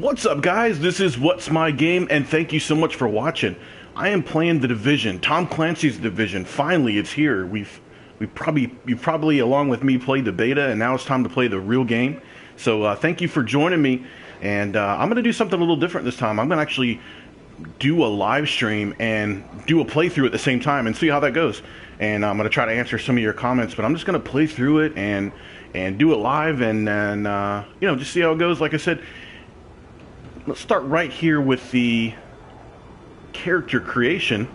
What's up, guys? This is What's My Game, and thank you so much for watching. I am playing The Division, Tom Clancy's Division. Finally, it's here. We've we probably you probably along with me played the beta, and now it's time to play the real game. So uh, thank you for joining me, and uh, I'm going to do something a little different this time. I'm going to actually do a live stream and do a playthrough at the same time and see how that goes. And I'm going to try to answer some of your comments, but I'm just going to play through it and and do it live and and uh, you know just see how it goes. Like I said let's start right here with the character creation.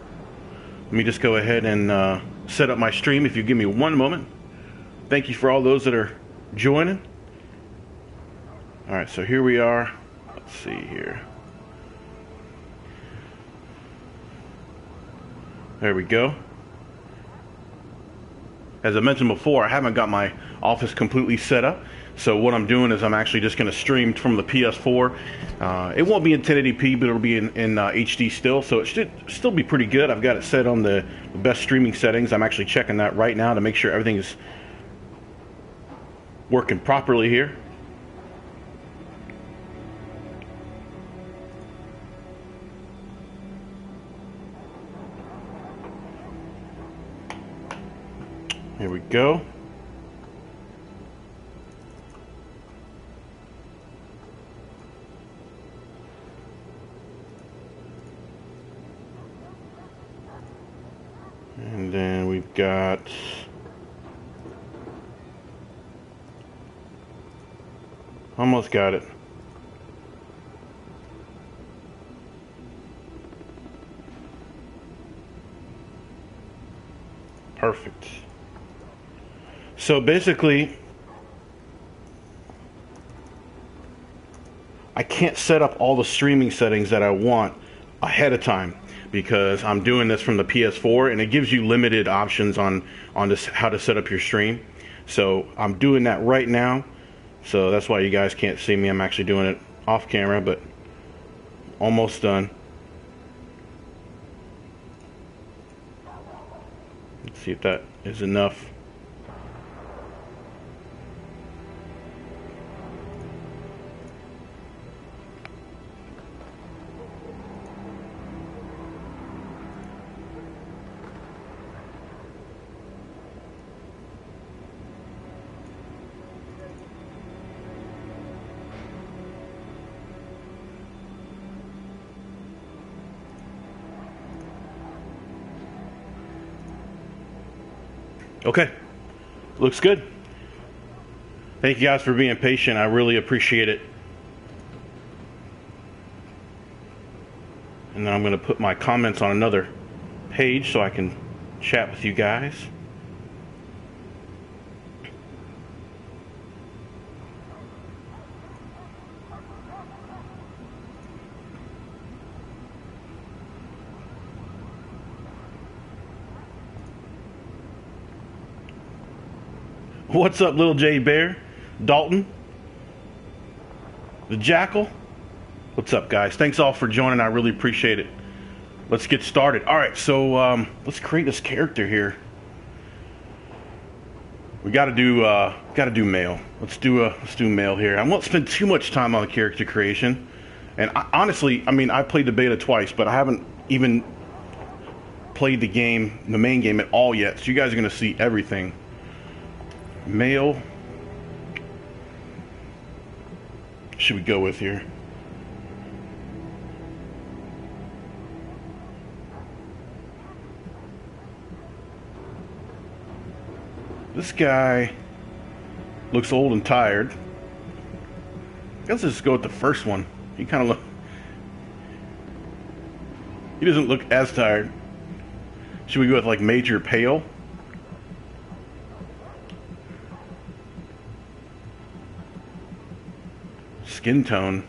Let me just go ahead and uh, set up my stream if you give me one moment. Thank you for all those that are joining. All right, so here we are. Let's see here. There we go. As I mentioned before, I haven't got my office completely set up. So what I'm doing is I'm actually just going to stream from the PS4. Uh, it won't be in 1080p, but it'll be in, in uh, HD still, so it should still be pretty good. I've got it set on the, the best streaming settings. I'm actually checking that right now to make sure everything is working properly here. Here we go. And then we've got almost got it. Perfect. So basically, I can't set up all the streaming settings that I want ahead of time because I'm doing this from the PS4 and it gives you limited options on on this how to set up your stream. So I'm doing that right now. So that's why you guys can't see me. I'm actually doing it off camera, but almost done. Let's see if that is enough. Okay. Looks good. Thank you guys for being patient. I really appreciate it. And then I'm going to put my comments on another page so I can chat with you guys. What's up, little J Bear? Dalton? The Jackal? What's up, guys? Thanks all for joining. I really appreciate it. Let's get started. All right, so um, let's create this character here. We got to do uh, got to do male. Let's do a let's do male here. I won't spend too much time on character creation. And I, honestly, I mean, I played the beta twice, but I haven't even played the game, the main game at all yet. So you guys are gonna see everything male should we go with here? This guy looks old and tired. Let's just go with the first one. He kind of look. He doesn't look as tired. Should we go with like Major Pale? Skin tone.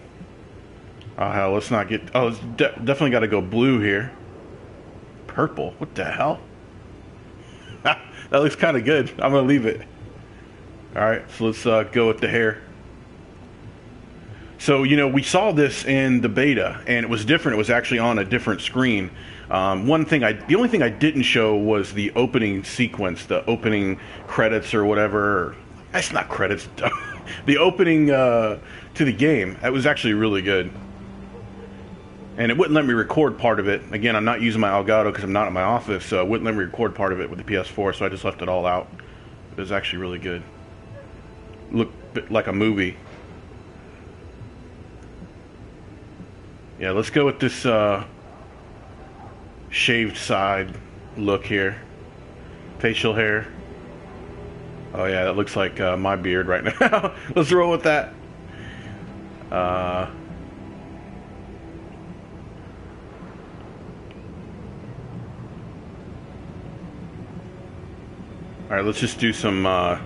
Oh hell, let's not get. Oh, it's de definitely got to go blue here. Purple. What the hell? that looks kind of good. I'm gonna leave it. All right, so let's uh, go with the hair. So you know, we saw this in the beta, and it was different. It was actually on a different screen. Um, one thing I, the only thing I didn't show was the opening sequence, the opening credits or whatever. That's not credits. the opening uh, to the game. That was actually really good. And it wouldn't let me record part of it. Again, I'm not using my Elgato because I'm not in my office, so it wouldn't let me record part of it with the PS4, so I just left it all out. It was actually really good. Looked like a movie. Yeah, let's go with this uh, shaved side look here. Facial hair. Oh yeah, that looks like uh, my beard right now. let's roll with that. Uh, all right, let's just do some. Uh,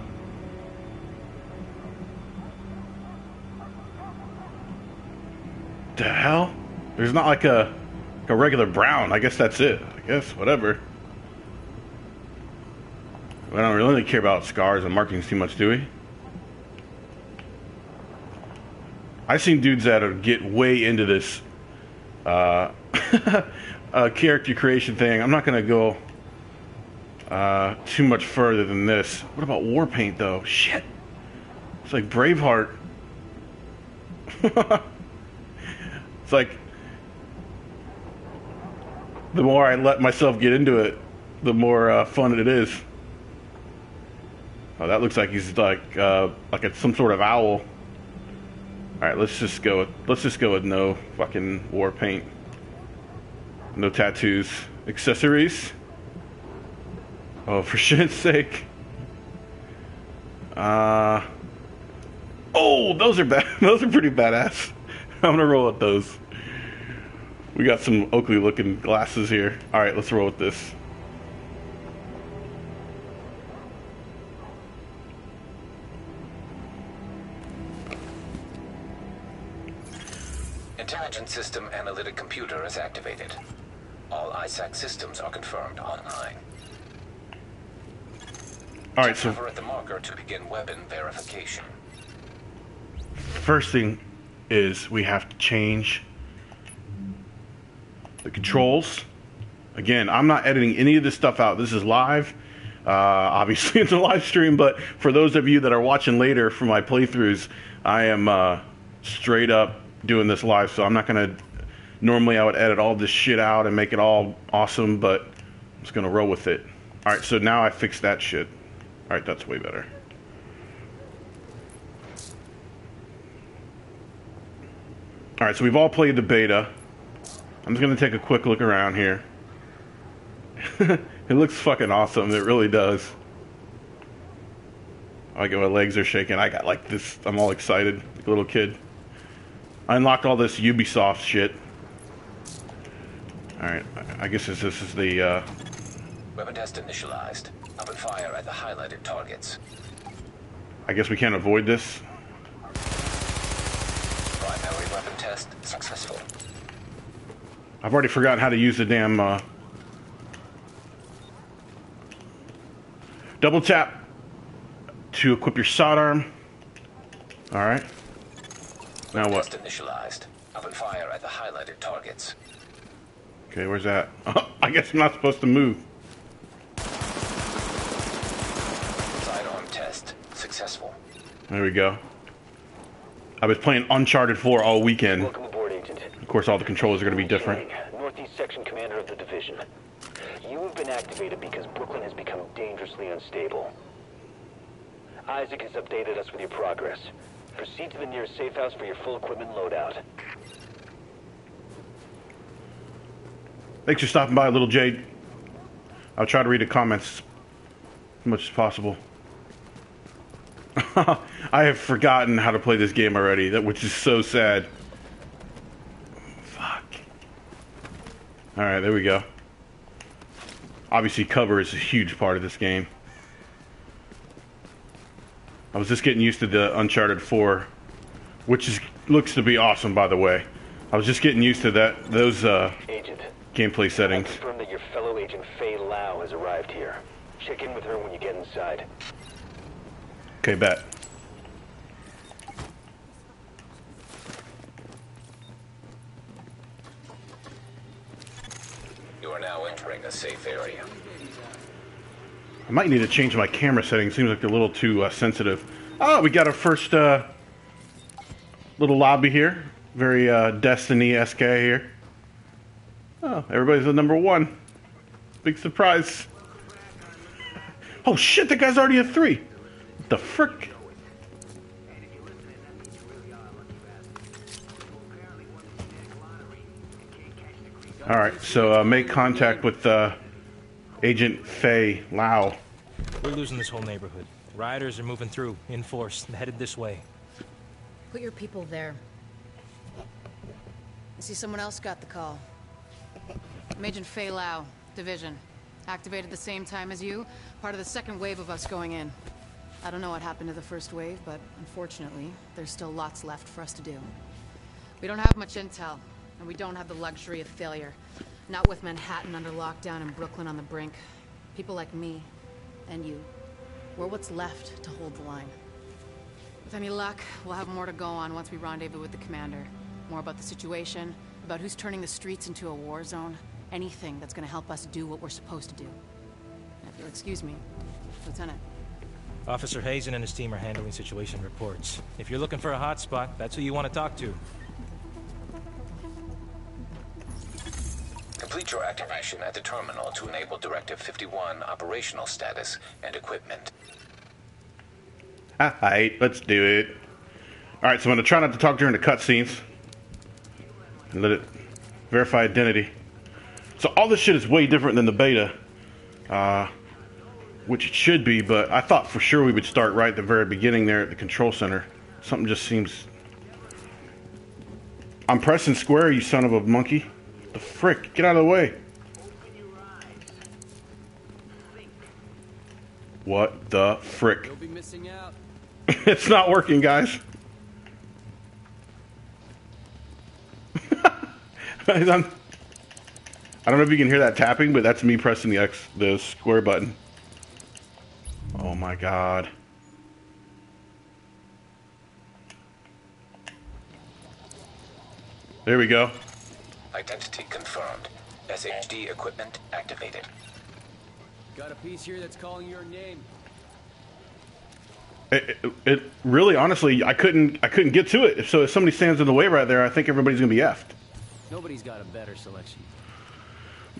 the hell? There's not like a, like a regular brown. I guess that's it. I guess whatever. We don't really care about scars and markings too much, do we? I've seen dudes that get way into this uh, uh, character creation thing. I'm not going to go uh, too much further than this. What about war paint, though? Shit. It's like Braveheart. it's like the more I let myself get into it, the more uh, fun it is. Oh, that looks like he's like uh, like a, some sort of owl. All right, let's just go. With, let's just go with no fucking war paint, no tattoos, accessories. Oh, for shit's sake. Uh. Oh, those are bad. those are pretty badass. I'm gonna roll with those. We got some Oakley looking glasses here. All right, let's roll with this. System Analytic Computer is activated. All ISAC systems are confirmed online. All right, so at the marker to begin weapon verification. first thing is we have to change the controls. Again, I'm not editing any of this stuff out. This is live. Uh, obviously, it's a live stream, but for those of you that are watching later for my playthroughs, I am uh, straight up doing this live. So I'm not to. Normally, I would edit all this shit out and make it all awesome, but I'm just to roll with it. All right, so now I fixed that shit. All right, that's way better. All right, so we've all played the beta. I'm just gonna take a quick look around here. it looks fucking awesome. It really does. I get my legs are shaking. I got like this. I'm all excited, like a little kid. I unlocked all this Ubisoft shit. All right, I guess this, this is the. Uh, Weapon test initialized. Open fire at the highlighted targets. I guess we can't avoid this. Primary weapon test successful. I've already forgotten how to use the damn. Uh, double tap to equip your sidearm. All right. Now what? Test initialized. Open fire at the highlighted targets. Okay, where's that? Oh, I guess I'm not supposed to move. Sidearm test successful. There we go. I was playing Uncharted 4 all weekend. Welcome aboard, Agent. Of course, all the controls are going to be different. Northeast Section Commander of the Division. You have been activated because Brooklyn has become dangerously unstable. ISAC has updated us with your progress. Proceed to the nearest safe house for your full equipment loadout. Thanks for stopping by, little Jade. I'll try to read the comments as much as possible. I have forgotten how to play this game already, that which is so sad. Fuck. All right, there we go. Obviously, cover is a huge part of this game. I was just getting used to the Uncharted 4, which is looks to be awesome, by the way. I was just getting used to that those uh, Agent, gameplay I settings. confirm that your fellow agent Faye Lau has arrived here. Check in with her when you get inside. Okay, bet. You are now entering a safe area. I might need to change my camera settings. Seems like they're a little too uh, sensitive. Oh, we got our first uh, little lobby here. Very uh, Destiny-esque here. Oh, everybody's at number one. Big surprise. Oh shit, that guy's already at three. What the frick? All right, so uh, make contact with uh, Agent Faye Lau. We're losing this whole neighborhood. Rioters are moving through, in force, headed this way. Put your people there. I see someone else got the call. I'm Agent Faye Lau, Division. Activated the same time as you, part of the second wave of us going in. I don't know what happened to the first wave, but unfortunately, there's still lots left for us to do. We don't have much intel, and we don't have the luxury of failure. Not with Manhattan under lockdown and Brooklyn on the brink. People like me, and you, we're what's left to hold the line. With any luck, we'll have more to go on once we rendezvous with the commander. More about the situation, about who's turning the streets into a war zone, anything that's gonna help us do what we're supposed to do. And if you'll excuse me, Lieutenant. Officer Hazen and his team are handling situation reports. If you're looking for a hotspot, that's who you want to talk to. Complete your activation at the terminal to enable Directive 51 operational status and equipment. Alright, let's do it. Alright, so I'm going to try not to talk during the cutscenes. And let it verify identity. So all this shit is way different than the beta. Uh, which it should be, but I thought for sure we would start right at the very beginning there at the control center. Something just seems... I'm pressing square, you son of a monkey. The frick? Get out of the way. What the frick? Be missing out. it's not working, guys. I don't know if you can hear that tapping, but that's me pressing the X, the square button. Oh my god. There we go. Identity confirmed. SHD equipment activated. Got a piece here that's calling your name. It, it, it really, honestly, I couldn't, I couldn't get to it. So if somebody stands in the way right there, I think everybody's gonna be effed. Nobody's got a better selection.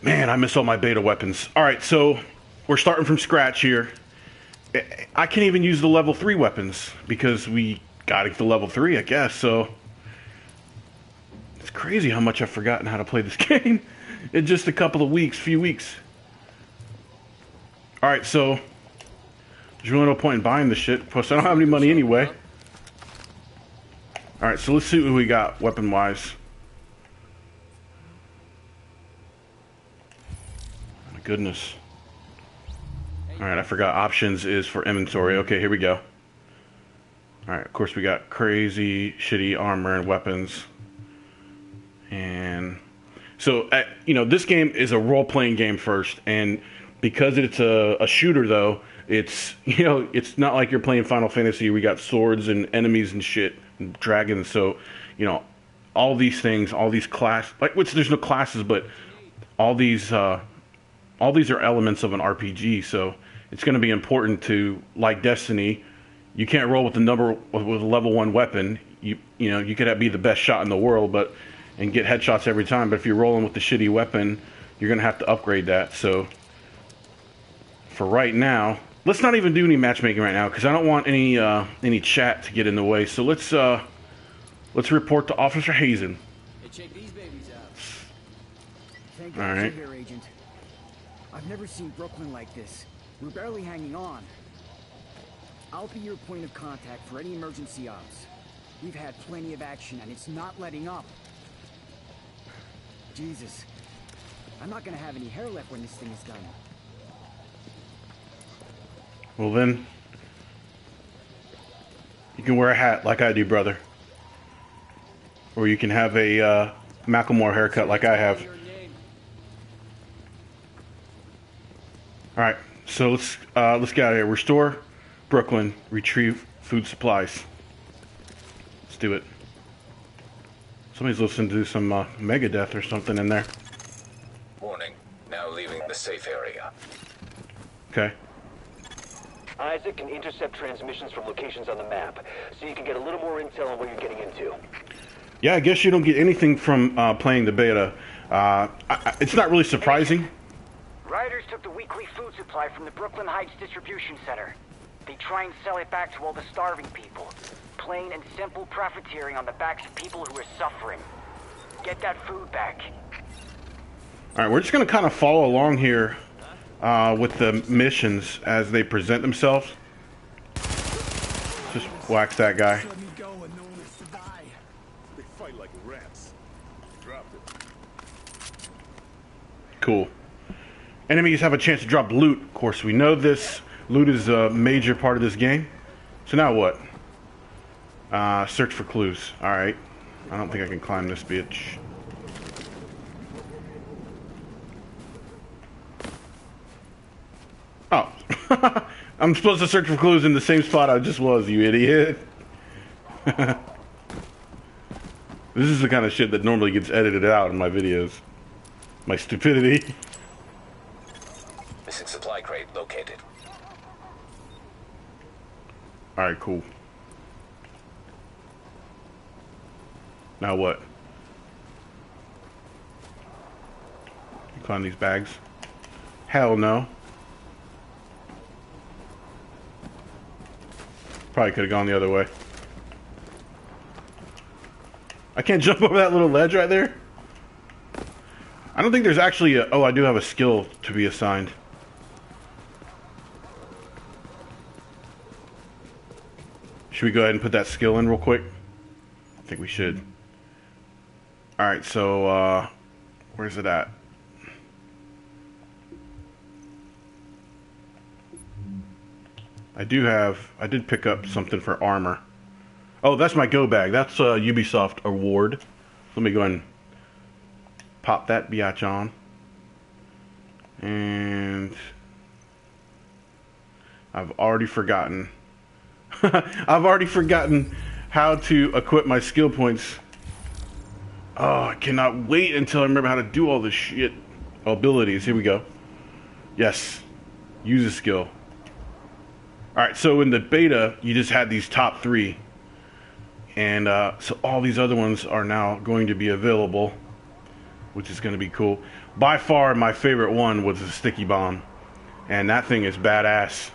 Man, I miss all my beta weapons. All right, so we're starting from scratch here. I- I can't even use the level three weapons because we got to get to level three, I guess. So it's crazy how much I've forgotten how to play this game in just a couple of weeks, few weeks. All right, so there's really no point in buying this shit. Plus, I don't have any money anyway. All right, so let's see what we got weapon wise. My goodness. All right, I forgot options is for inventory. Okay, here we go. All right, of course we got crazy shitty armor and weapons. And so, uh, you know, this game is a role-playing game first, and because it's a, a shooter, though, it's you know, it's not like you're playing Final Fantasy. We got swords and enemies and shit, and dragons. So, you know, all these things, all these class, like which there's no classes, but all these uh, all these are elements of an RPG, so it's going to be important to like Destiny. You can't roll with the number with, a level one weapon. You you know you could be the best shot in the world, but and get headshots every time. But if you're rolling with the shitty weapon, you're going to have to upgrade that. So for right now, let's not even do any matchmaking right now because I don't want any uh, any chat to get in the way. So let's uh, let's report to Officer Hazen. Hey, check these babies out. Thank All you're here, Agent. I've never seen Brooklyn like this. We're barely hanging on. I'll be your point of contact for any emergency ops. We've had plenty of action, and it's not letting up. Jesus. I'm not gonna have any hair left when this thing is done. Well then, you can wear a hat like I do, brother. Or you can have a uh, Macklemore haircut like I have. All right, so let's uh, let's get out of here. Restore Brooklyn. Retrieve food supplies. Let's do it. Somebody's listening to some uh, Megadeth or something in there. Warning. Now leaving the safe area. Okay. ISAC can intercept transmissions from locations on the map, so you can get a little more intel on what you're getting into. Yeah, I guess you don't get anything from uh, playing the beta. Uh, I, I- it's not really surprising. Riders took the weekly food supply from the Brooklyn Heights Distribution Center. They try and sell it back to all the starving people. Plain and simple profiteering on the backs of people who are suffering. Get that food back. All right, we're just going to kind of follow along here uh, with the missions as they present themselves. Just wax that guy. Let me go and no one has to die. They fight like rats. Cool. Enemies have a chance to drop loot. Of course, we know this. Loot is a major part of this game. So now what? Uh, search for clues. All right. I don't think I can climb this bitch. Oh. I'm supposed to search for clues in the same spot I just was, you idiot. this is the kind of shit that normally gets edited out in my videos. My stupidity. Missing supply crate located. Alright, cool. Now what? You Climb these bags? Hell no. Probably could have gone the other way. I can't jump over that little ledge right there? I don't think there's actually a... Oh, I do have a skill to be assigned. Should we go ahead and put that skill in real quick? I think we should. Alright, so, uh... Where's it at? I do have... I did pick up something for armor. Oh, that's my go bag. That's a Ubisoft award. Let me go and pop that biatch on. And... I've already forgotten. I've already forgotten how to equip my skill points. Oh, I cannot wait until I remember how to do all this shit. Abilities, here we go. Yes, use a skill. Alright, so in the beta, you just had these top three. And uh, so all these other ones are now going to be available, which is going to be cool. By far, my favorite one was the sticky bomb. And that thing is badass.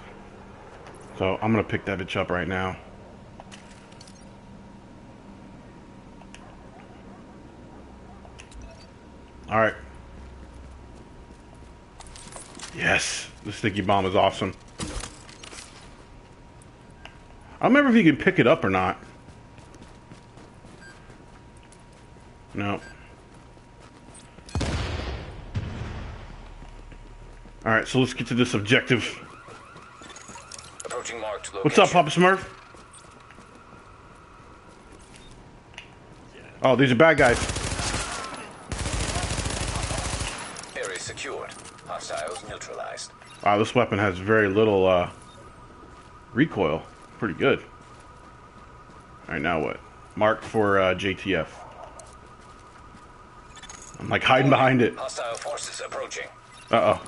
So I'm going to pick that bitch up right now. Alright. Yes, the sticky bomb is awesome. I don't remember if you can pick it up or not. No. Alright, so let's get to this objective. Approaching. What's up, Papa Smurf? Oh, these are bad guys. Area secured. Hostiles neutralized. Wow, this weapon has very little uh, recoil. Pretty good. Alright, now what? Mark for uh, JTF. I'm like hiding behind it. Hostile forces approaching. Uh oh.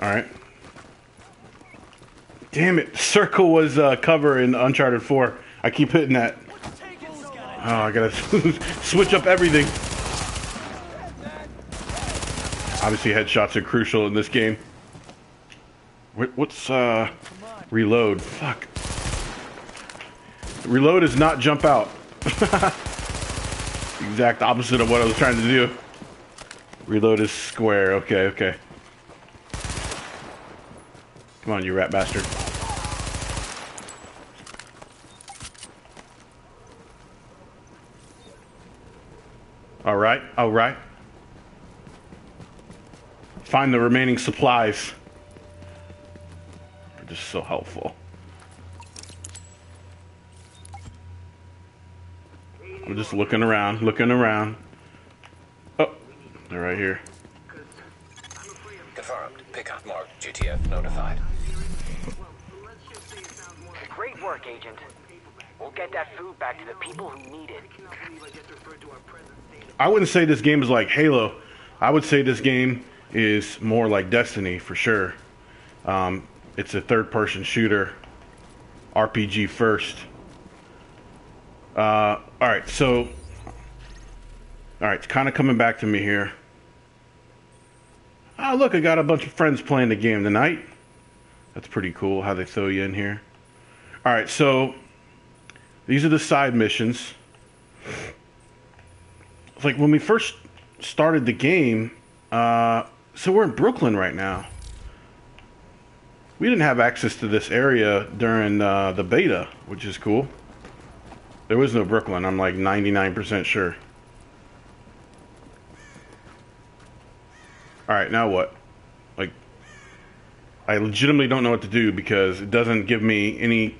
Alright. Damn it. Circle was uh, cover in Uncharted 4. I keep hitting that. Oh, I gotta switch up everything. Obviously, headshots are crucial in this game. Wh- What's, uh, reload? Fuck. Reload is not jump out. exact opposite of what I was trying to do. Reload is square. Okay, okay. Come on, you rat bastard. All right, all right. Find the remaining supplies. They're just so helpful. I'm just looking around, looking around. Oh, they're right here. Confirmed. Pickup marked. JTF notified. Great work, Agent. We'll get that food back to the people who need it. I wouldn't say this game is like Halo. I would say this game is more like Destiny for sure. Um, it's a third-person shooter, RPG first. Uh, all right, so all right, it's kind of coming back to me here. Oh, look, I got a bunch of friends playing the game tonight. That's pretty cool how they throw you in here. All right, so these are the side missions. Like when we first started the game, uh, so we're in Brooklyn right now. We didn't have access to this area during uh, the beta, which is cool. There was no Brooklyn, I'm like 99% sure. Alright, now what? Like, I legitimately don't know what to do because it doesn't give me any.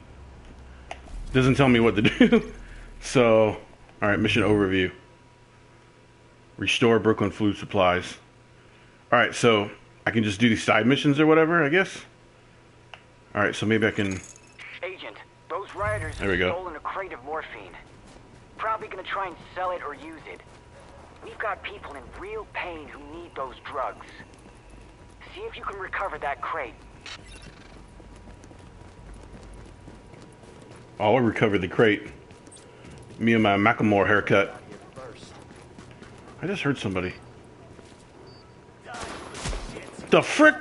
doesn't tell me what to do. so, alright, mission overview. Restore Brooklyn food supplies. Alright, so I can just do these side missions or whatever, I guess? Alright, so maybe I can. Agent, those rioters There we go. stolen a crate of morphine. Probably gonna try and sell it or use it. We've got people in real pain who need those drugs. See if you can recover that crate. Oh, I'll recover the crate. Me and my Macklemore haircut. I just heard somebody. The frick?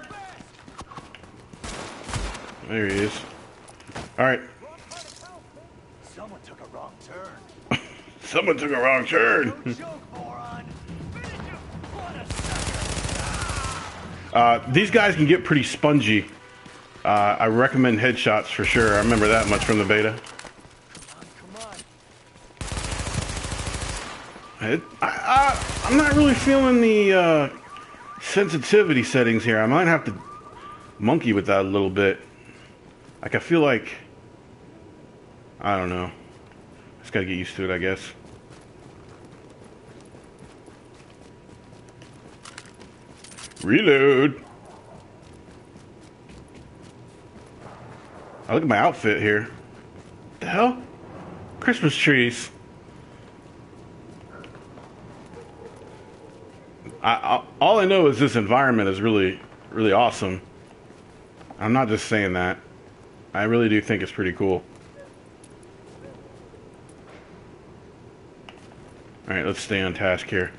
There he is. Alright. Someone took a wrong turn. Someone took a wrong turn. Uh, these guys can get pretty spongy. Uh, I recommend headshots for sure. I remember that much from the beta. It, I, I, I'm not really feeling the uh, sensitivity settings here. I might have to monkey with that a little bit. Like I feel like I don't know. Just gotta get used to it, I guess. Reload. I look at my outfit here. the hell? Christmas trees. I, I, all I know is this environment is really, really awesome. I'm not just saying that. I really do think it's pretty cool. All right, let's stay on task here.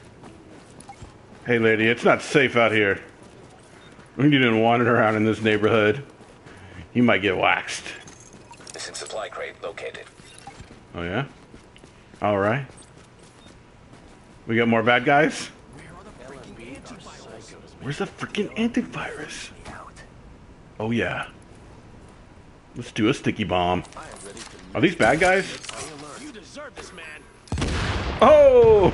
Hey, lady, it's not safe out here. When you didn't wander around in this neighborhood, you might get waxed. Missing supply crate located. Oh yeah. All right. We got more bad guys. Where's the freaking antivirus? Oh yeah. Let's do a sticky bomb. Are these bad guys? You deserve this, man. Oh!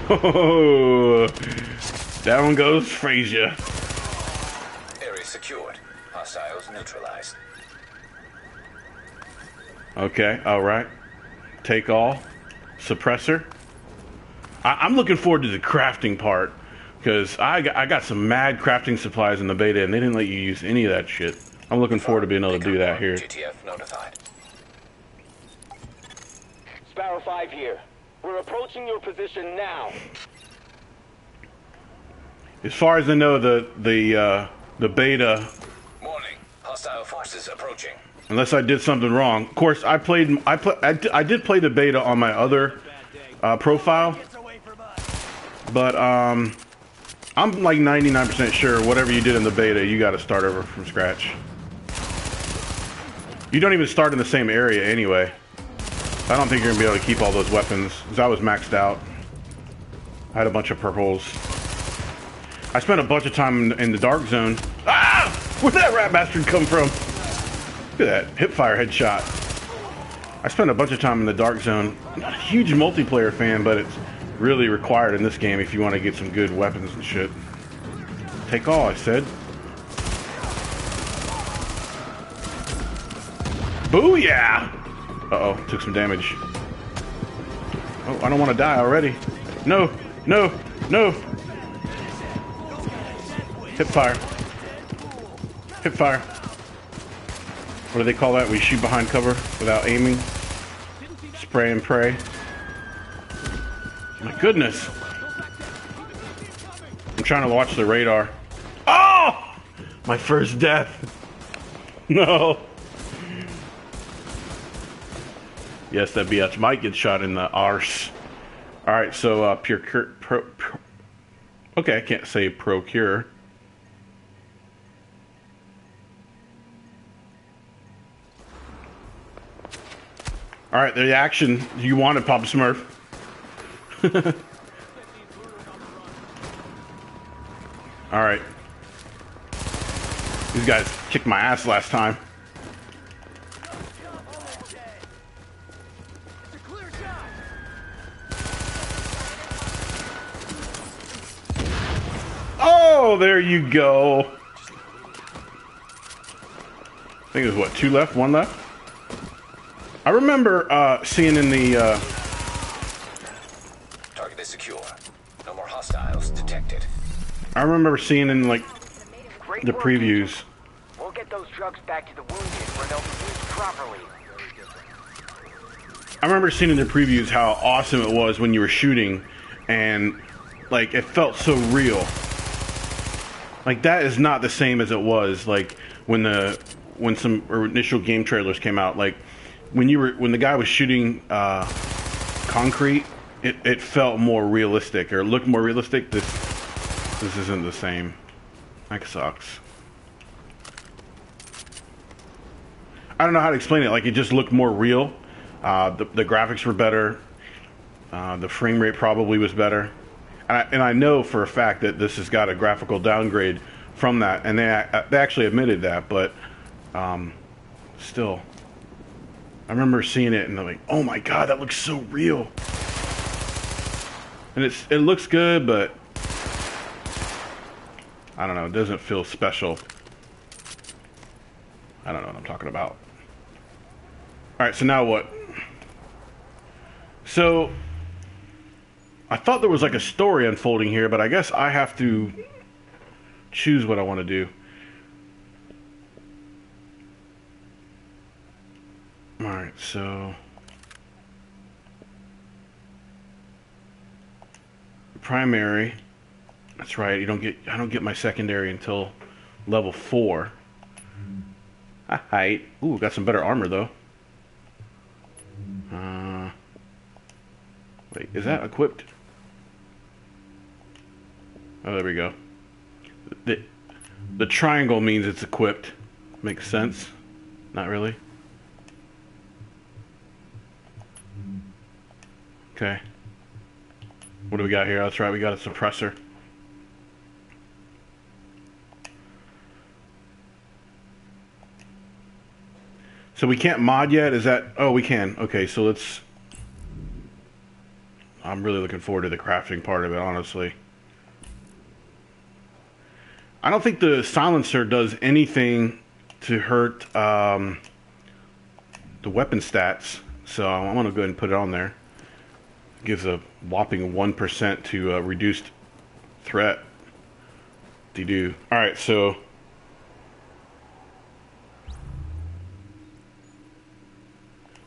Down goes Frazier. Area secured. Hostiles neutralized. Okay, all right. Take all. Suppressor. I- I'm looking forward to the crafting part because I got, I got some mad crafting supplies in the beta and they didn't let you use any of that shit. I'm looking forward to being able to do that here. JTF notified. Sparrow 5 here. We're approaching your position now. As far as I know, the the uh, the beta, Warning. Hostile forces approaching. unless I did something wrong. Of course, I played I put I, I did play the beta on my other uh, profile, but um, I'm like 99% sure whatever you did in the beta, you got to start over from scratch. You don't even start in the same area anyway. I don't think you're gonna be able to keep all those weapons because I was maxed out. I had a bunch of purples. I spent a bunch of time in, in the dark zone. Ah! Where'd that rat bastard come from? Look at that hipfire headshot. I spent a bunch of time in the dark zone. I'm not a huge multiplayer fan, but it's really required in this game if you want to get some good weapons and shit. Take all, I said. Booyah! Uh-oh, took some damage. Oh, I don't want to die already. No, no, no. Hip fire. Hip fire. What do they call that? We shoot behind cover without aiming. Spray and pray. My goodness. I'm trying to watch the radar. Oh! My first death. No. Yes, that bitch might get shot in the arse. All right, so uh, pure cure, pro, pro, Okay, I can't say procure. All right, the action you wanted, Papa Smurf. All right. These guys kicked my ass last time. Oh, there you go. I think there's what, two left, one left? I remember uh, seeing in the. Uh, Target is secure. No more hostiles detected. I remember seeing in like Great the previews. We'll get those drugs back to the wounded where they'll be used properly. I remember seeing in the previews how awesome it was when you were shooting, and like it felt so real. Like that is not the same as it was like when the when some initial game trailers came out. Like when you were when the guy was shooting uh, concrete, it, it felt more realistic or looked more realistic. This this isn't the same. That sucks. I don't know how to explain it. Like it just looked more real. Uh, the, the graphics were better. Uh, the frame rate probably was better. And I, and I know for a fact that this has got a graphical downgrade from that, and they they actually admitted that. But um, still, I remember seeing it and I'm like, oh my god, that looks so real. And it's it looks good, but I don't know. It doesn't feel special. I don't know what I'm talking about. All right, so now what? So I thought there was like a story unfolding here, but I guess I have to choose what I want to do. All right, so primary. That's right. You don't get. I don't get my secondary until level four. I Height. Ooh, got some better armor though. Uh, wait, is that equipped? Oh, there we go. The, the triangle means it's equipped. Makes sense. Not really. Okay. What do we got here? That's right, we got a suppressor. So we can't mod yet? Is that... Oh, we can. Okay, so let's... I'm really looking forward to the crafting part of it, honestly. I don't think the silencer does anything to hurt um, the weapon stats, so I'm going to go ahead and put it on there. Gives a whopping 1% to uh, reduced threat. To do. Alright, so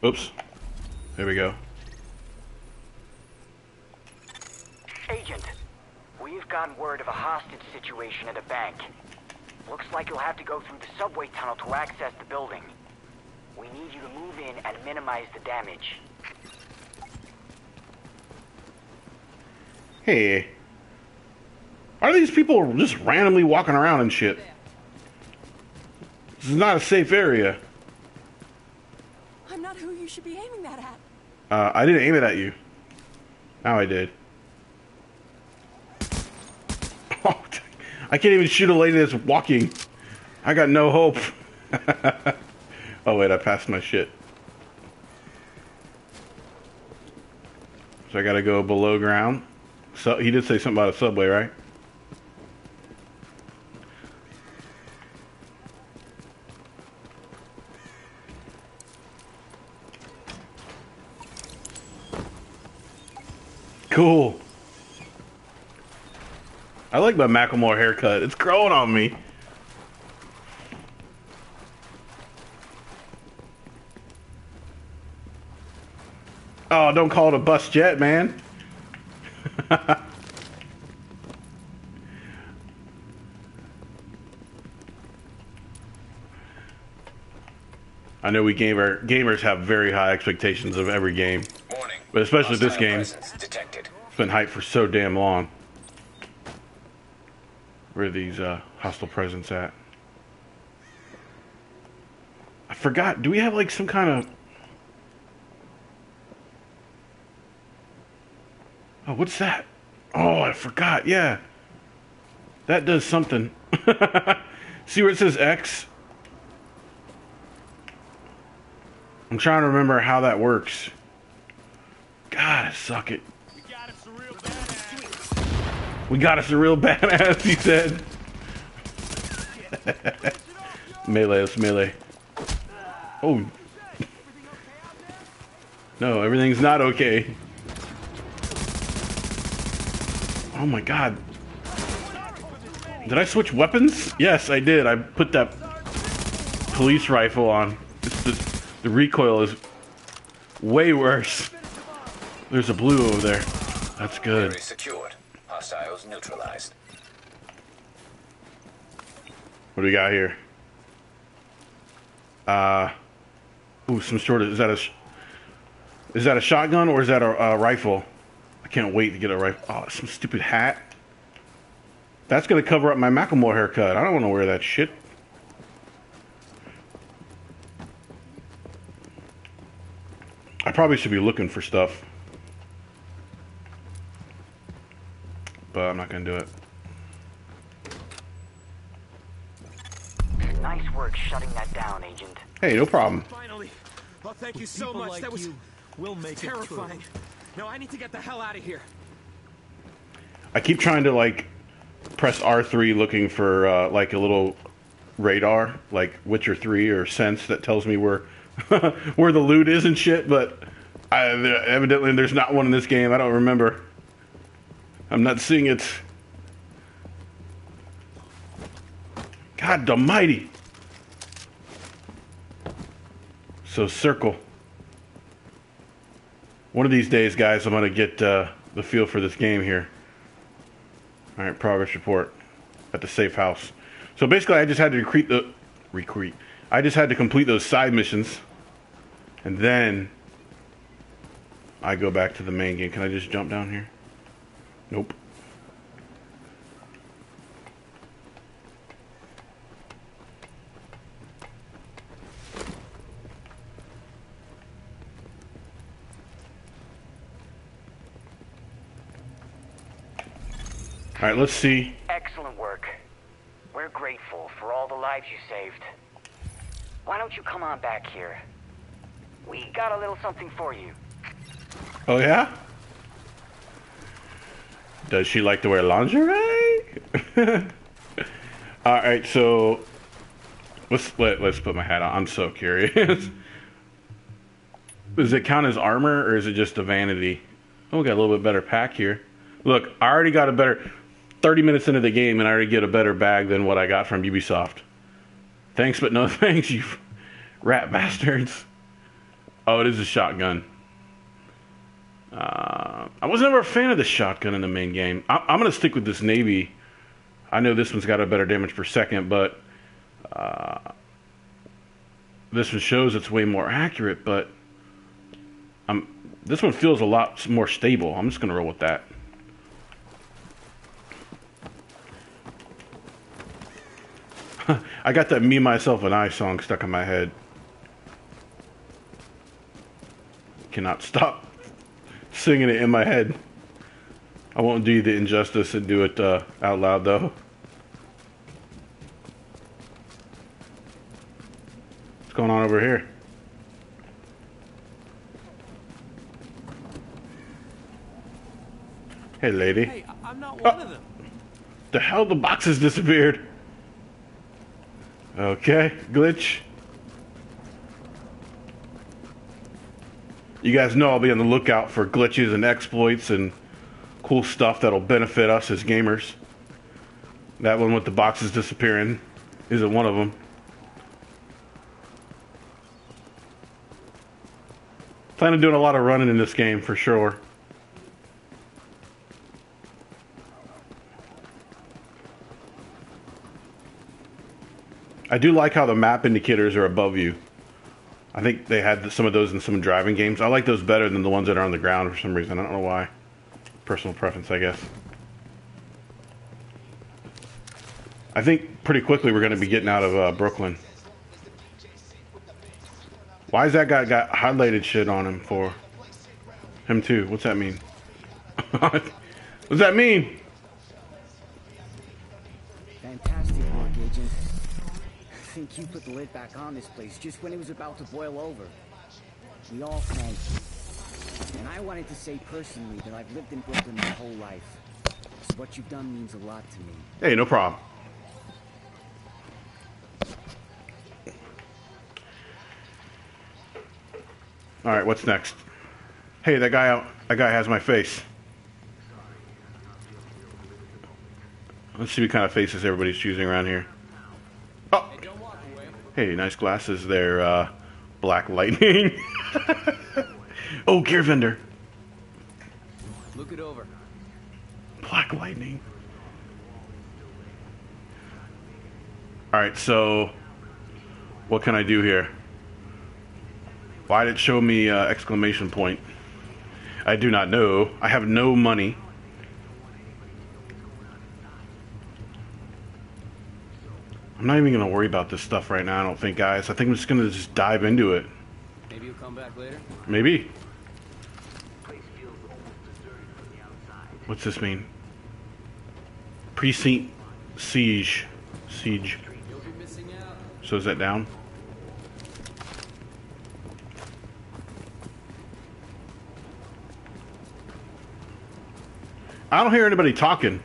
Oops. There we go. Agent, we've gotten word of a hostage situation at a bank. Looks like you'll have to go through the subway tunnel to access the building. We need you to move in and minimize the damage. Hey. Are these people just randomly walking around and shit? This is not a safe area. I'm not who you should be aiming that at. Uh, I didn't aim it at you. Now I did. I can't even shoot a lady that's walking. I got no hope. oh wait, I passed my shit. So I gotta go below ground. So he did say something about a subway, right? Cool. I like my Macklemore haircut. It's growing on me. Oh, don't call it a bus jet, man. I know we gamer gamers have very high expectations of every game, Warning. but especially this game. It's been hyped for so damn long. Where are these uh, hostile presence at? I forgot. Do we have like some kind of? What's that? Oh, I forgot. Yeah, that does something. See where it says X? I'm trying to remember how that works. God, I suck it. We got us a real badass, he said. melee, it's melee. Oh. No, everything's not okay. Oh my god. Did I switch weapons? Yes, I did. I put that police rifle on. It's the, the recoil is way worse. There's a blue over there. That's good. Secured. Hostiles neutralized. What do we got here? Uh, ooh, some sort of is that a is that a shotgun or is that a, a rifle? I can't wait to get a rifle. Oh, some stupid hat. That's gonna cover up my Macklemore haircut. I don't want to wear that shit. I probably should be looking for stuff, but I'm not gonna do it. Nice work shutting that down, Agent. Hey, no problem. Finally. Oh, thank you so much. like that was you will make it through. Now I need to get the hell out of here. I keep trying to like press R3 looking for uh, like a little radar, like Witcher 3 or Sense that tells me where where the loot is and shit, but I, evidently there's not one in this game. I don't remember. I'm not seeing it. God almighty. So circle. One of these days, guys, I'm gonna get uh, the feel for this game here. All right, progress report at the safe house. So basically, I just had to recruit the recruit. I just had to complete those side missions, and then I go back to the main game. Can I just jump down here? Nope. All right, let's see. Excellent work. We're grateful for all the lives you saved. Why don't you come on back here? We got a little something for you. Oh yeah. Does she like to wear lingerie? All right, so let's let, let's put my hat on. I'm so curious. Does it count as armor or is it just a vanity? Oh, we got a little bit better pack here. Look, I already got a better 30 minutes into the game and I already get a better bag than what I got from Ubisoft. Thanks, but no thanks, you rat bastards. Oh, it is a shotgun. Uh, I was never a fan of the shotgun in the main game. I, I'm going to stick with this Navy. I know this one's got a better damage per second, but uh, this one shows it's way more accurate. But I'm, this one feels a lot more stable. I'm just going to roll with that. I got that Me, Myself, and I song stuck in my head. Cannot stop singing it in my head. I won't do you the injustice and do it uh, out loud though. What's going on over here? Hey, lady. Hey, I'm not one of them. The hell, the boxes disappeared. Okay, glitch. You guys know I'll be on the lookout for glitches and exploits and cool stuff that'll benefit us as gamers. That one with the boxes disappearing isn't one of them. Plan on doing a lot of running in this game for sure. I do like how the map indicators are above you. I think they had some of those in some driving games. I like those better than the ones that are on the ground for some reason. I don't know why. Personal preference, I guess. I think pretty quickly we're going to be getting out of uh, Brooklyn. Why is that guy got highlighted shit on him for? Him too. What's that mean? What's that mean? Fantastic work, Agent. Think you put the lid back on this place just when it was about to boil over. We all thank you. And I wanted to say personally that I've lived in Brooklyn my whole life. So what you've done means a lot to me. Hey, no problem. All right, what's next? Hey, that guy out. That guy has my face. Let's see what kind of faces everybody's choosing around here. Hey, nice glasses there, uh, Black Lightning. oh, gear vendor. Look it over. Black Lightning. All right, so what can I do here? Why did it show me uh, exclamation point? I do not know. I have no money. I'm not even going to worry about this stuff right now, I don't think, guys. I think I'm just going to just dive into it. Maybe you'll come back later. Maybe. What's this mean? Precinct siege. Siege. You'll be missing out. So is that down? I don't hear anybody talking.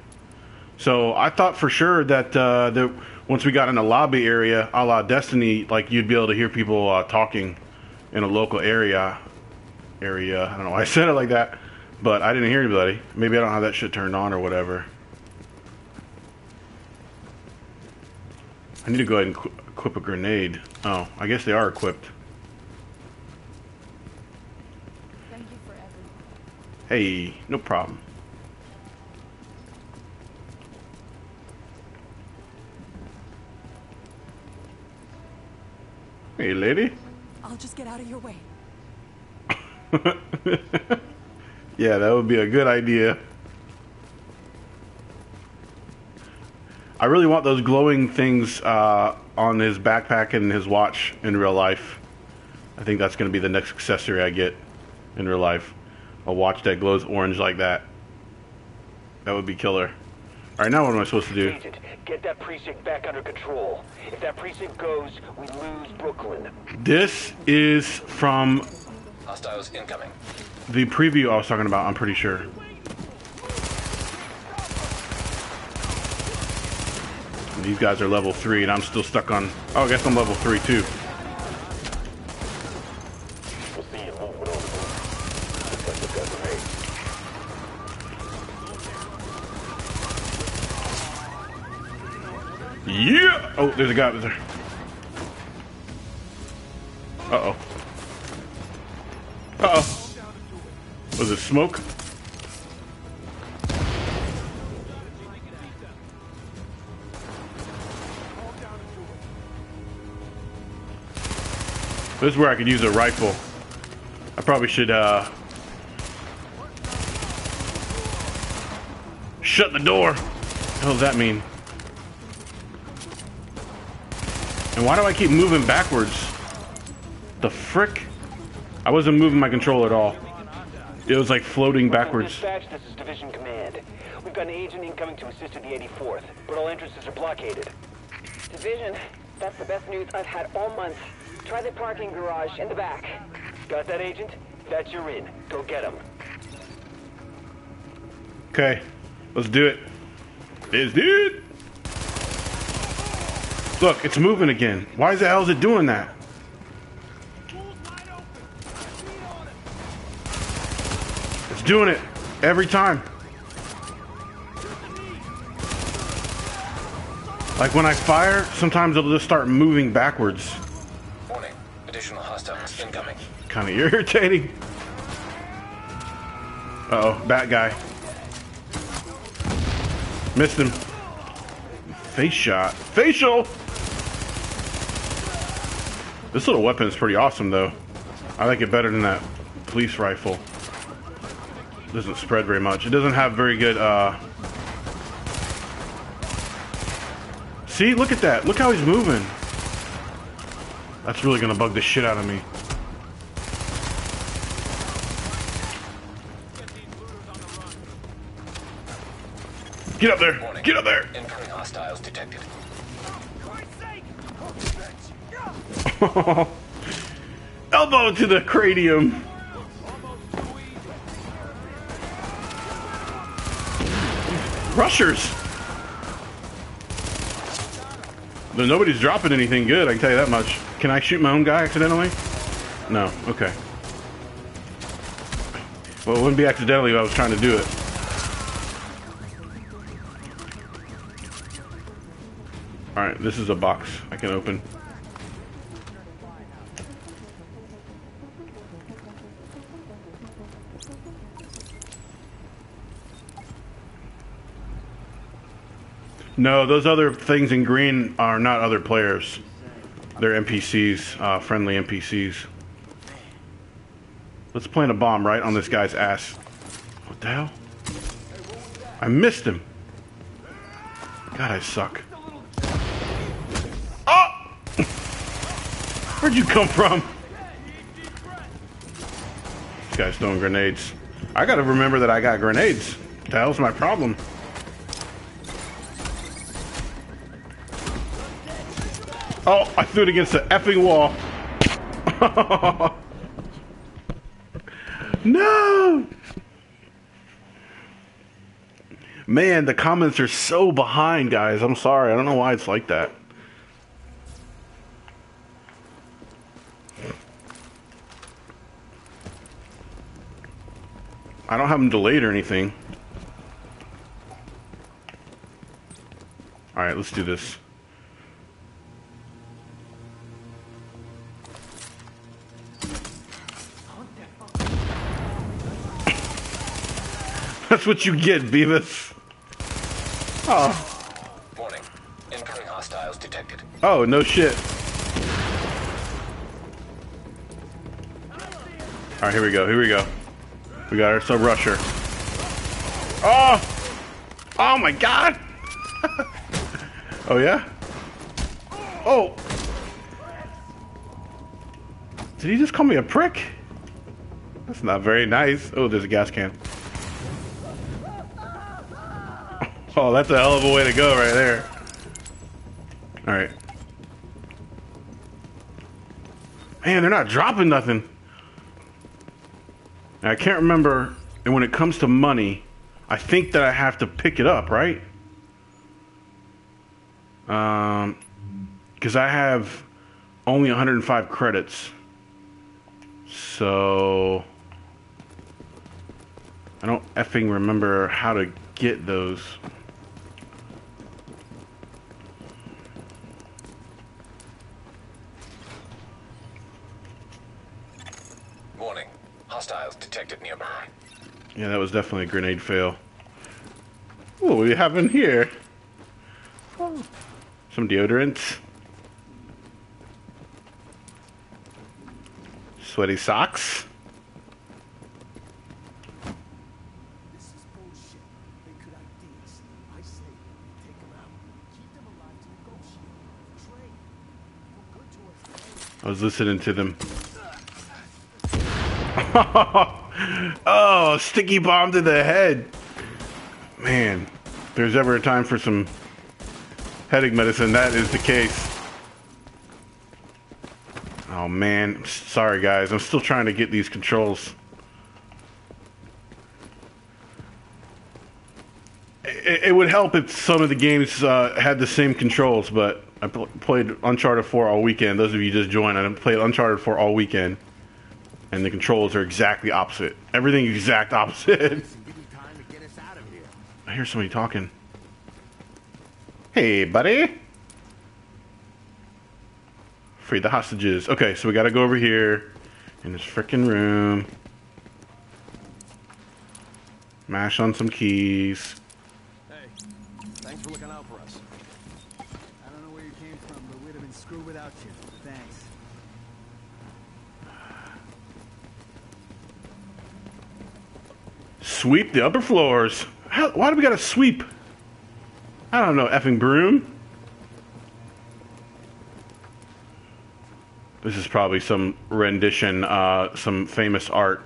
So I thought for sure that uh, that once we got in the lobby area, a la Destiny, like you'd be able to hear people uh, talking in a local area. Area. I don't know why I said it like that, but I didn't hear anybody. Maybe I don't have that shit turned on or whatever. I need to go ahead and equ- equip a grenade. Oh, I guess they are equipped. Thank you for. Hey, no problem. Hey, lady. I'll just get out of your way. yeah, that would be a good idea. I really want those glowing things uh, on his backpack and his watch in real life. I think that's going to be the next accessory I get in real life. A watch that glows orange like that. That would be killer. All right, now what am I supposed to do? Agent, get that precinct back under control. If that precinct goes, we lose Brooklyn. This is from Hostiles incoming. the preview I was talking about, I'm pretty sure. These guys are level 3 and I'm still stuck on... Oh, I guess I'm level 3 too. We'll see you moving over. Looks like we've got grenades. Yeah! Oh, there's a guy over there. Uh-oh. Uh-oh. Was it smoke? This is where I could use a rifle. I probably should, uh... Shut the door! What does that mean? And why do I keep moving backwards? The frick? I wasn't moving my controller at all. It was like floating backwards. Dispatch, this is Division Command. We've got an agent incoming to assist at the 84th, but all entrances are blockaded. Division, that's the best news I've had all month. Try the parking garage in the back. Got that, Agent? That's your in. Go get him. Okay, let's do it. Let's do it. Look, it's moving again. Why the hell is it doing that? It's doing it every time. Like when I fire, sometimes it'll just start moving backwards. Warning. Additional hostiles incoming. Kind of irritating. Uh oh, bat guy. Missed him. Face shot. Facial! This little weapon is pretty awesome, though. I like it better than that police rifle. It Doesn't spread very much. It doesn't have very good, uh... See, look at that. Look how he's moving. That's really gonna bug the shit out of me. Get up there! Get up there! Incoming hostiles detected. Elbow to the cranium. Rushers. Though nobody's dropping anything good, I can tell you that much. Can I shoot my own guy accidentally? No. Okay. Well, it wouldn't be accidentally if I was trying to do it. Alright, this is a box I can open. No, those other things in green are not other players. They're NPCs, uh, friendly NPCs. Let's plant a bomb right on this guy's ass. What the hell? I missed him. God, I suck. Oh! Where'd you come from? This guy's throwing grenades. I gotta remember that I got grenades. The hell's my problem? Oh, I threw it against the effing wall. no! Man, the comments are so behind, guys. I'm sorry. I don't know why it's like that. I don't have them delayed or anything. Alright, let's do this. That's what you get, Beavis. Oh. Warning. Incoming hostiles detected. Oh, no shit. Alright, here we go, here we go. We got our sub rusher. Oh! Ah! Oh my god! oh yeah? Oh! Did he just call me a prick? That's not very nice. Oh, there's a gas can. Oh, that's a hell of a way to go right there. Alright. Man, they're not dropping nothing. I can't remember, and when it comes to money, I think that I have to pick it up, right? Um, because I have only 105 credits. So, I don't effing remember how to get those. Warning. Hostiles detected nearby. Yeah, that was definitely a grenade fail. What do we have in here? Some deodorants. Sweaty socks. I was listening to them. oh, sticky bomb to the head. Man, there's ever a time for some headache medicine, that is the case. Oh man, sorry guys, I'm still trying to get these controls. It, it would help if some of the games uh, had the same controls, but I pl- played Uncharted 4 all weekend. Those of you just joined, I played Uncharted 4 all weekend and the controls are exactly opposite. Everything exact opposite. I hear somebody talking. Hey, buddy. Free the hostages. Okay, so we gotta go over here in this freaking room. Mash on some keys. Hey, thanks for looking out for us. I don't know where you came from, but we'd have been screwed without you. Thanks. Sweep the upper floors. How, why do we gotta sweep? I don't know, effing broom. This is probably some rendition, uh, some famous art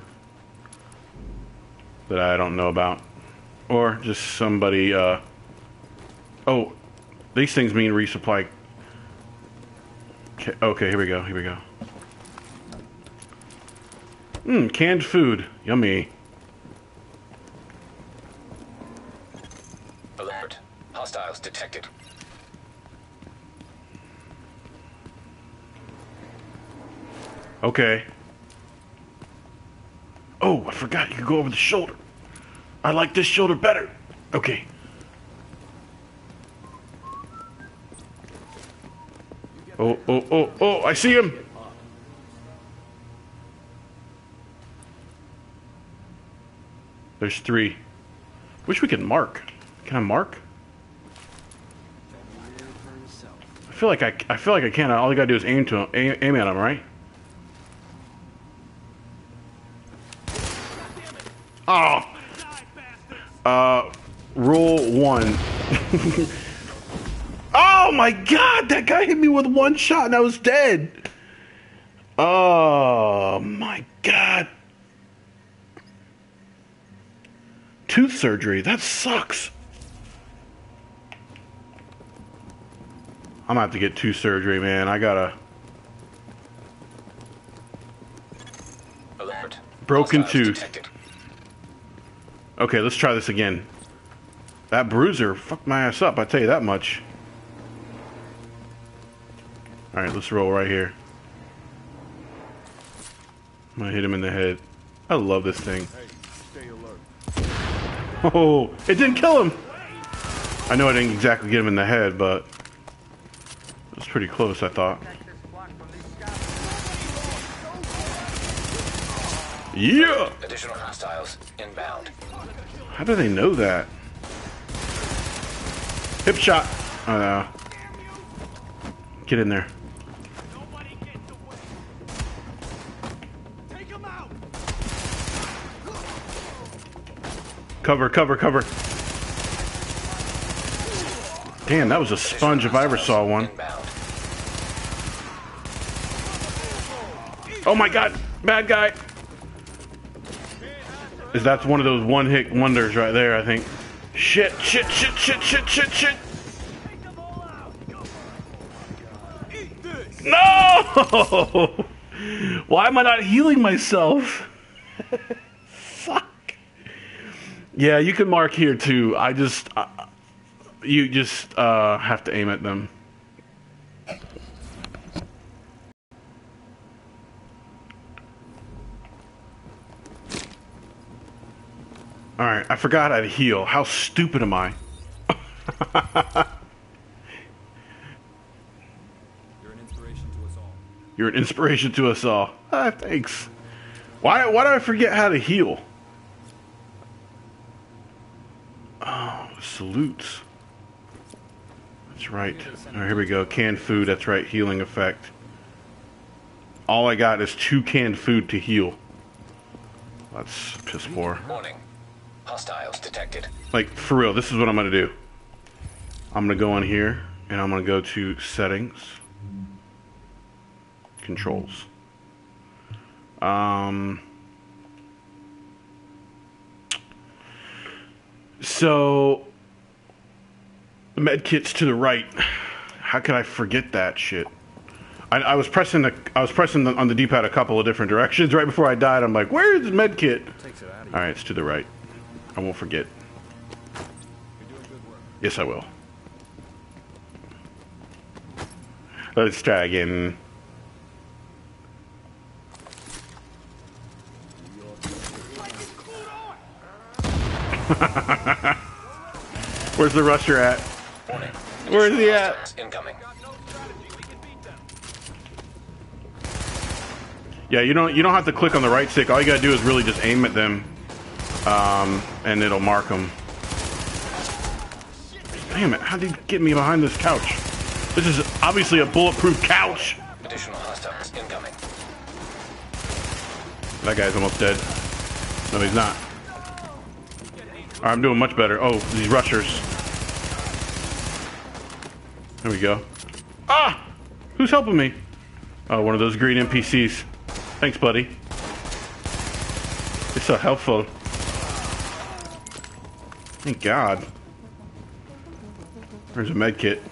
that I don't know about. Or just somebody, uh... Oh, these things mean resupply. Okay, okay, here we go, here we go. Mmm, canned food. Yummy. Hostiles detected. Okay. Oh, I forgot you could go over the shoulder. I like this shoulder better. Okay. Oh, oh, oh, oh, I see him. There's three. Wish we could mark. Can I mark? I feel like I, I feel like I can. All I gotta do is aim to him, aim, aim at him, right? Oh. Uh, roll one. oh my god, that guy hit me with one shot and I was dead. Oh my god. Tooth surgery, that sucks. I'm gonna have to get two surgery, man. I gotta. Alert. Broken Hostiles tooth. detected. Okay, let's try this again. That bruiser fucked my ass up, I tell you that much. Alright, let's roll right here. I'm gonna hit him in the head. I love this thing. Stay. Oh, it didn't kill him! I know I didn't exactly get him in the head, but it was pretty close, I thought. Yeah! Additional hostiles inbound. How do they know that? Hip shot! Oh no. Get in there. Cover, cover, cover. Damn, that was a sponge if I ever saw one. Oh my god, bad guy. Is that's one of those one hit wonders right there, I think. Shit, shit, shit, shit, shit, shit, shit. No! Why am I not healing myself? Fuck. Yeah, you can mark here too. I just, uh, you just uh, have to aim at them. All right, I forgot how to heal. How stupid am I? You're an inspiration to us all. You're an inspiration to us all. Ah, thanks. Why? Why do I forget how to heal? Oh, salutes. That's right. All right, here we go. Canned food. That's right. Healing effect. All I got is two canned food to heal. That's piss poor. Warning. Hostiles detected. Like for real, this is what I'm gonna do. I'm gonna go in here and I'm gonna go to settings, controls. Um. So, med kits to the right. How could I forget that shit? I, I was pressing the I was pressing the, on the D-pad a couple of different directions right before I died. I'm like, where's the med kit? All right, it's to the right. I won't forget. Yes, I will. Let's try again. Where's the rusher at? Where is he at? Incoming. Yeah, you don't you don't have to click on the right stick. All you gotta do is really just aim at them, um, and it'll mark them. Damn it! How did you get me behind this couch? This is obviously a bulletproof couch. Additional hostiles incoming. That guy's almost dead. No, he's not. I'm doing much better. Oh, these rushers. There we go. Ah! Who's helping me? Oh, one of those green NPCs. Thanks, buddy. It's so helpful. Thank God. There's a med kit.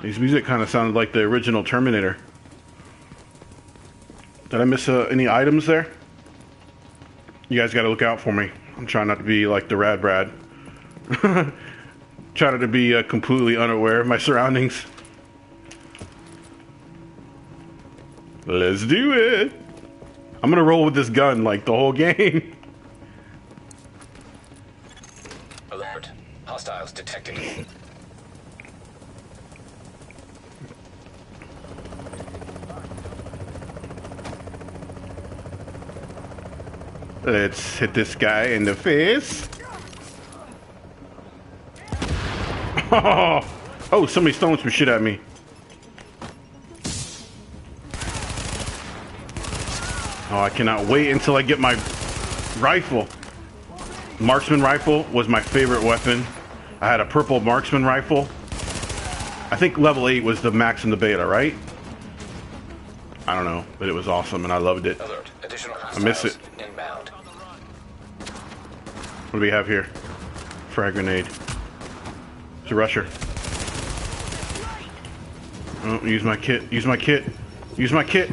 These music kind of sounded like the original Terminator. Did I miss uh, any items there? You guys got to look out for me. I'm trying not to be like the Rad Brad. trying to be uh, completely unaware of my surroundings. Let's do it. I'm gonna roll with this gun like the whole game. Alert. Hostiles detected. Let's hit this guy in the face. Oh, oh somebody's throwing some shit at me. Oh, I cannot wait until I get my rifle. Marksman rifle was my favorite weapon. I had a purple marksman rifle. I think level 8 was the max in the beta, right? I don't know, but it was awesome and I loved it. I miss it. inbound. What do we have here? Frag grenade. It's a rusher. Oh, use my kit. Use my kit. Use my kit.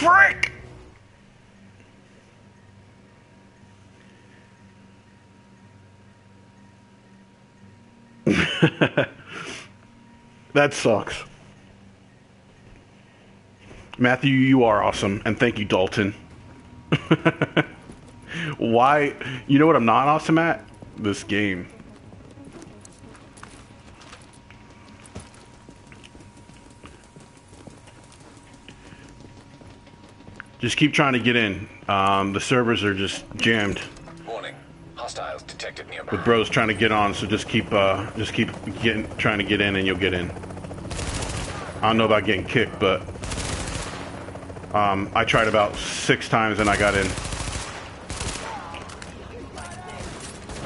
Frick? that sucks. Matthew, you are awesome, and thank you, Dalton. Why? You know what I'm not awesome at? This game. Just keep trying to get in. Um, the servers are just jammed Warning. Hostiles detected nearby. with bros trying to get on. So just keep, uh, just keep getting, trying to get in, and you'll get in. I don't know about getting kicked, but um, I tried about six times and I got in.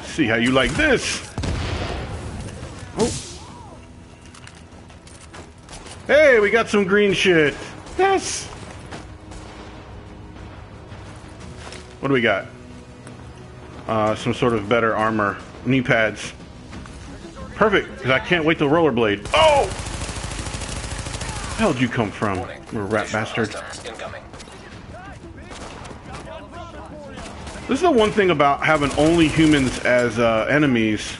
See how you like this. Oh. Hey, we got some green shit. Yes. What do we got? Uh, some sort of better armor. Knee pads. Perfect, because I can't wait to rollerblade. Oh! Where the hell did you come from? You rat bastard. This is the one thing about having only humans as uh, enemies.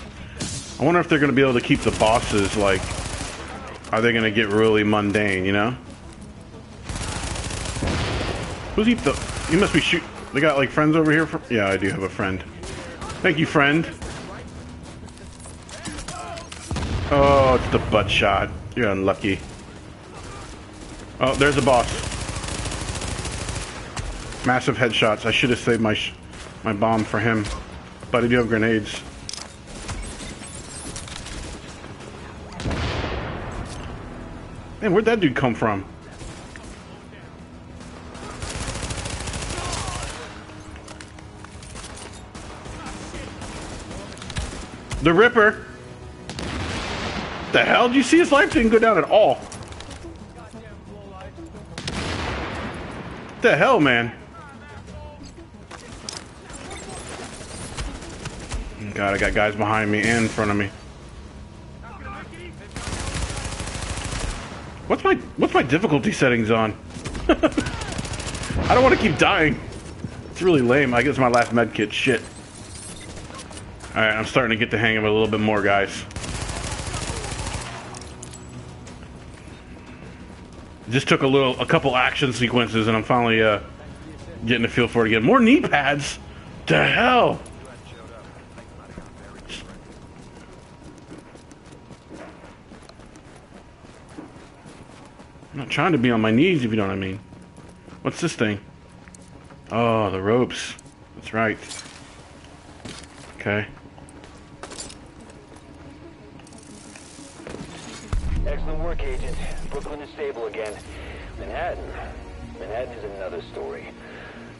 I wonder if they're going to be able to keep the bosses, like, are they going to get really mundane, you know? Who's he the... He must be shoot... They got, like, friends over here? For, yeah, I do have a friend. Thank you, friend. Oh, it's the butt shot. You're unlucky. Oh, there's a boss. Massive headshots. I should have saved my my bomb for him, but I do have grenades. Man, where'd that dude come from? The Ripper. The hell? Did you see his life didn't go down at all? What The hell, man? God, I got guys behind me and in front of me. What's my what's my difficulty settings on? I don't want to keep dying. It's really lame. I guess my last med kit. Shit. All right, I'm starting to get the hang of it a little bit more, guys. Just took a little, a couple action sequences, and I'm finally uh, getting a feel for it again. More knee pads. The hell. I'm not trying to be on my knees, if you know what I mean. What's this thing? Oh, the ropes. That's right. Okay. Excellent work, Agent. Brooklyn is stable again. Manhattan. Manhattan is another story.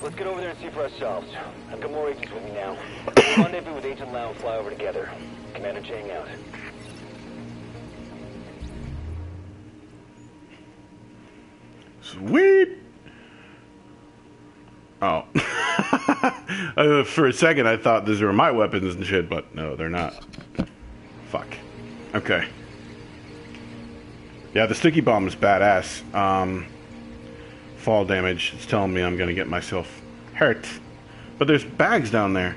Let's get over there and see for ourselves. I've got more agents with me now. Rendezvous with Agent Lau and fly over together. Commander Chang out. Sweet. Oh. Uh, For a second, I thought these were my weapons and shit, but no, they're not. Fuck. Okay. Yeah, the sticky bomb is badass. Um, fall damage. It's telling me I'm gonna get myself hurt. But there's bags down there.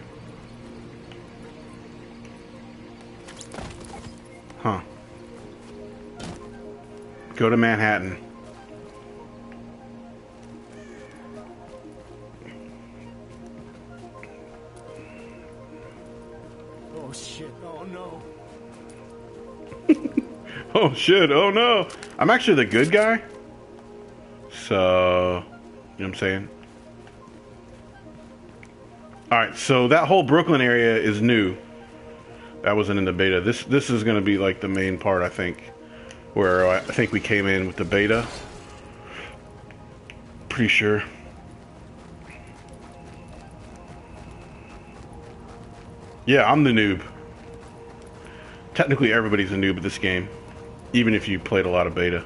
Huh. Go to Manhattan. Oh shit, oh no. Oh shit, oh no. I'm actually the good guy. So, you know what I'm saying? Alright, so that whole Brooklyn area is new. That wasn't in the beta. This this is going to be like the main part, I think. Where I think we came in with the beta. Pretty sure. Yeah, I'm the noob. Technically, everybody's a noob at this game, even if you played a lot of beta.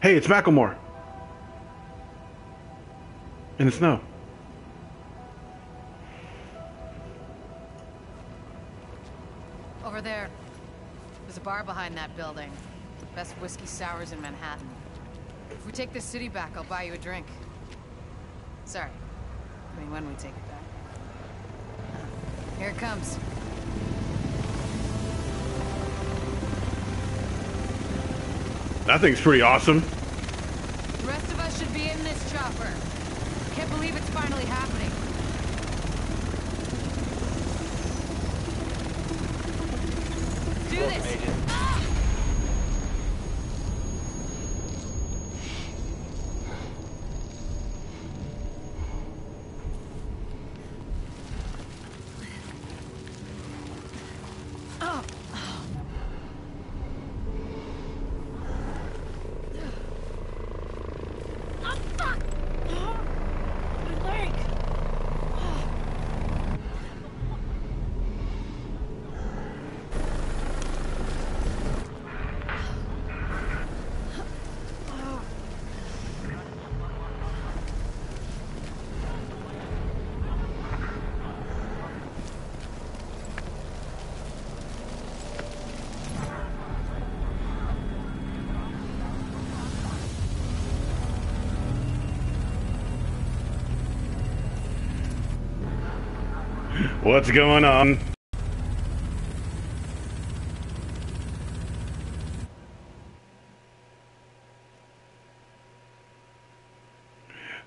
Hey, it's Macklemore. In the snow. Over there. There's a bar behind that building. Best whiskey sours in Manhattan. If we take this city back, I'll buy you a drink. Sorry. I mean, when we take it back. Here it comes. That thing's pretty awesome. The rest of us should be in this chopper. Can't believe it's finally happening. Do this! What's going on?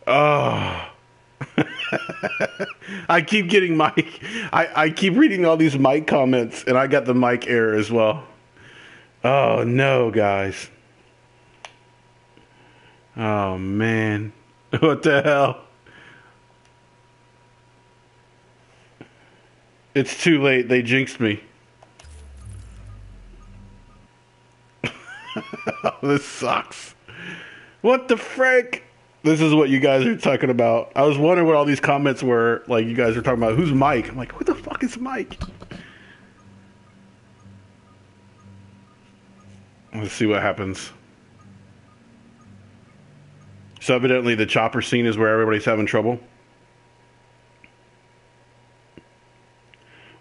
Oh. I keep getting Mike. I, I keep reading all these Mike comments, and I got the Mike error as well. Oh no, guys. Oh man. What the hell? It's too late. They jinxed me. this sucks. What the frick? This is what you guys are talking about. I was wondering what all these comments were. Like, you guys were talking about who's Mike? I'm like, who the fuck is Mike? Let's see what happens. So, evidently, the chopper scene is where everybody's having trouble.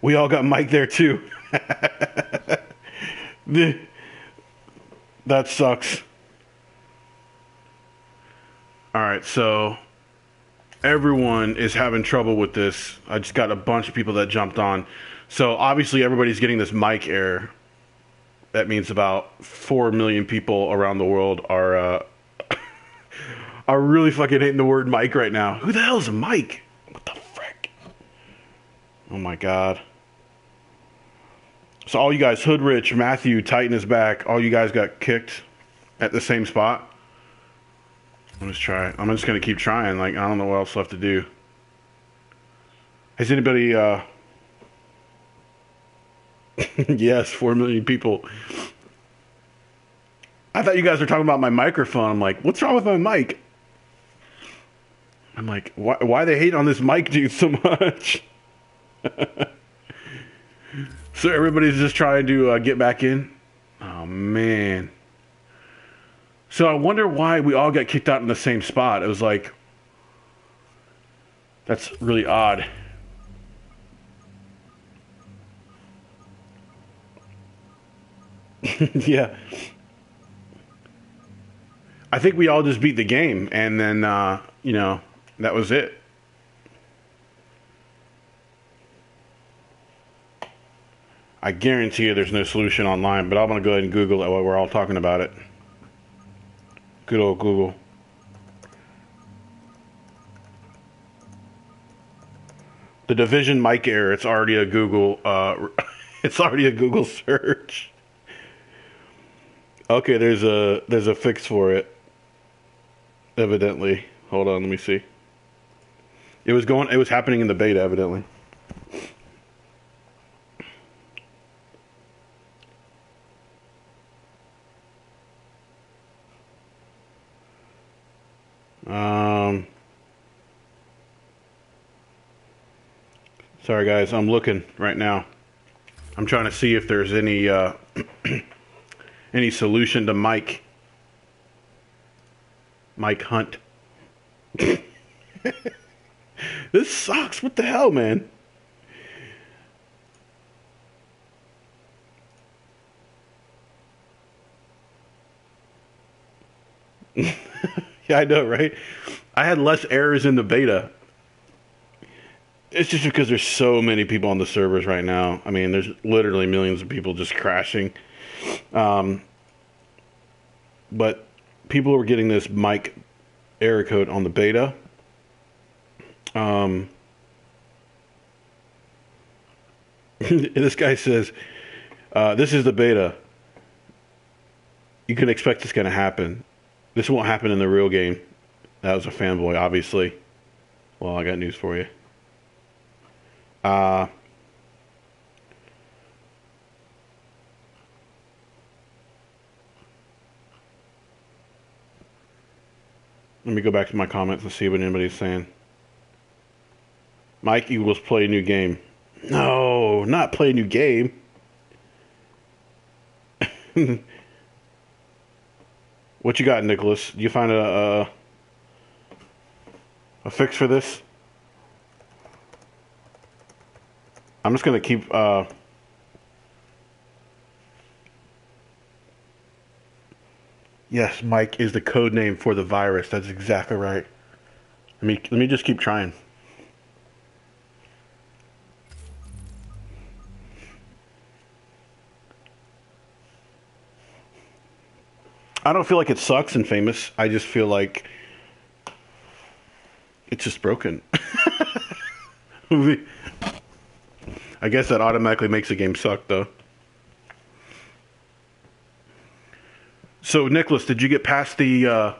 We all got Mike there too. The- that sucks. All right, so everyone is having trouble with this. I just got a bunch of people that jumped on. So obviously everybody's getting this Mike error. That means about 4 million people around the world are uh, are really fucking hating the word Mike right now. Who the hell is a Mike? What the frick? Oh my god. So all you guys, Hoodrich, Matthew, Titan is back. All you guys got kicked at the same spot. Let's try. I'm just gonna keep trying. Like I don't know what else left to do. Has anybody? uh Yes, four million people. I thought you guys were talking about my microphone. I'm like, what's wrong with my mic? I'm like, why, why they hate on this Mike dude so much? so everybody's just trying to uh, get back in. Oh man. So I wonder why we all got kicked out in the same spot. It was like, that's really odd. yeah. I think we all just beat the game, and then uh, you know that was it. I guarantee you there's no solution online, but I'm gonna go ahead and Google it while we're all talking about it. Good old Google. The division Mike error. It's already a Google. Uh, it's already a Google search. Okay, there's a there's a fix for it. Evidently, hold on, let me see. It was going. It was happening in the beta, evidently. Um. Sorry, guys. I'm looking right now. I'm trying to see if there's any uh, any solution to Mike. Mike Hunt. this sucks. What the hell, man? yeah, I know, right? I had less errors in the beta. It's just because there's so many people on the servers right now. I mean, there's literally millions of people just crashing. Um, but people were getting this Mike error code on the beta. Um, this guy says, uh, "This is the beta. You can expect it's going to happen. This won't happen in the real game." That was a fanboy, obviously. Well, I got news for you. Uh, let me go back to my comments and see what anybody's saying. Mike Eagles play a new game. No, not play a new game. what you got, Nicholas? Do you find a, a a fix for this? I'm just gonna keep. Uh, yes, Mike is the code name for the virus. That's exactly right. Let me let me just keep trying. I don't feel like it sucks and famous. I just feel like it's just broken. I guess that automatically makes a game suck, though. So, Nicholas, did you get past the uh,